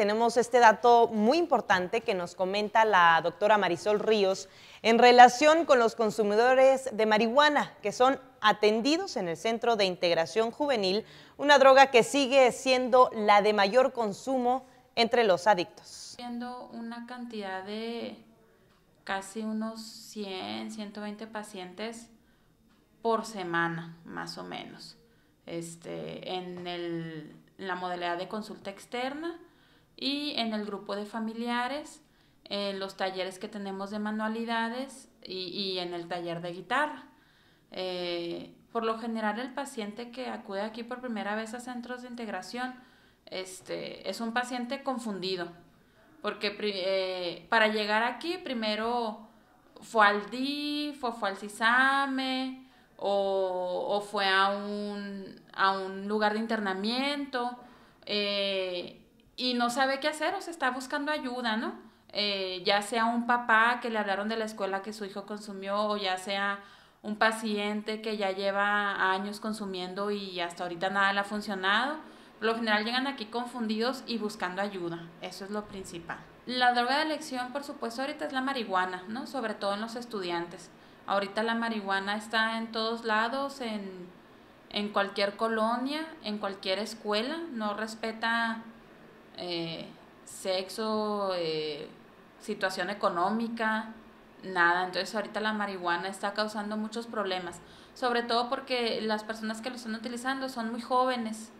tenemos este dato muy importante que nos comenta la doctora Marisol Ríos en relación con los consumidores de marihuana que son atendidos en el Centro de Integración Juvenil, una droga que sigue siendo la de mayor consumo entre los adictos. Siendo una cantidad de casi unos 100, 120 pacientes por semana, más o menos, este, en el la modalidad de consulta externa y en el grupo de familiares, en los talleres que tenemos de manualidades y, en el taller de guitarra. Eh, por lo general el paciente que acude aquí por primera vez a centros de integración este, es un paciente confundido, porque eh, para llegar aquí primero fue al DIF o fue al CISAME o, fue a un, a un, lugar de internamiento eh, y no sabe qué hacer o se está buscando ayuda, ¿no? Eh, ya sea un papá que le hablaron de la escuela que su hijo consumió o ya sea un paciente que ya lleva años consumiendo y hasta ahorita nada le ha funcionado. Por lo general llegan aquí confundidos y buscando ayuda. Eso es lo principal. La droga de elección, por supuesto, ahorita es la marihuana, ¿no? Sobre todo en los estudiantes. Ahorita la marihuana está en todos lados, en, cualquier colonia, en cualquier escuela, no respeta eh, sexo, eh, situación económica, nada. Entonces ahorita la marihuana está causando muchos problemas, sobre todo porque las personas que lo están utilizando son muy jóvenes,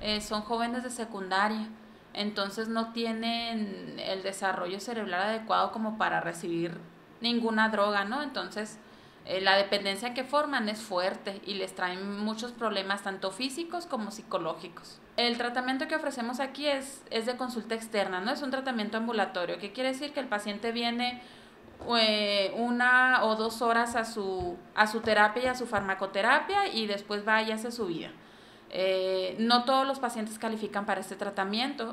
eh, son jóvenes de secundaria, entonces no tienen el desarrollo cerebral adecuado como para recibir ninguna droga, ¿no? Entonces, eh, la dependencia que forman es fuerte y les traen muchos problemas tanto físicos como psicológicos. El tratamiento que ofrecemos aquí es, es de consulta externa, no es un tratamiento ambulatorio, que quiere decir que el paciente viene eh, una o dos horas a su, a su terapia y a su farmacoterapia y después va y hace su vida. Eh, no todos los pacientes califican para este tratamiento.